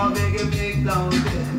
my big and big down there.